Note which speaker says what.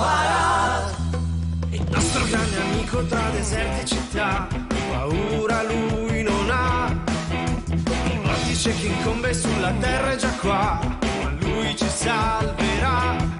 Speaker 1: farà. Il nostro grande amico tra deserti e città, paura lui non ha. Il vortice che incombe sulla terra è già qua, ma lui ci salverà.